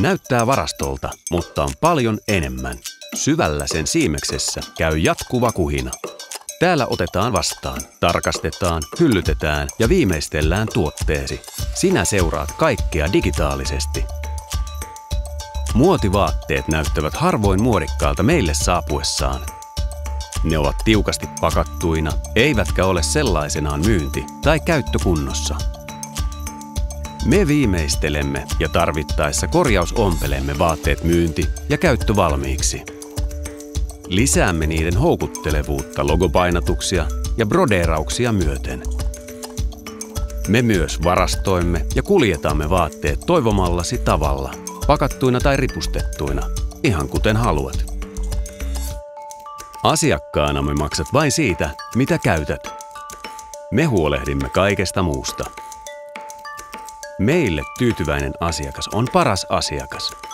Näyttää varastolta, mutta on paljon enemmän. Syvällä sen siimeksessä käy jatkuva kuhina. Täällä otetaan vastaan, tarkastetaan, hyllytetään ja viimeistellään tuotteesi. Sinä seuraat kaikkea digitaalisesti. Muotivaatteet näyttävät harvoin muodikkaalta meille saapuessaan. Ne ovat tiukasti pakattuina, eivätkä ole sellaisenaan myynti- tai käyttökunnossa. Me viimeistelemme ja tarvittaessa korjausompelemme vaatteet myynti- ja käyttövalmiiksi. Lisäämme niiden houkuttelevuutta logopainatuksia ja brodeerauksia myöten. Me myös varastoimme ja kuljetamme vaatteet toivomallasi tavalla, pakattuina tai ripustettuina, ihan kuten haluat. Asiakkaanamme maksat vain siitä, mitä käytät. Me huolehdimme kaikesta muusta. Meille tyytyväinen asiakas on paras asiakas.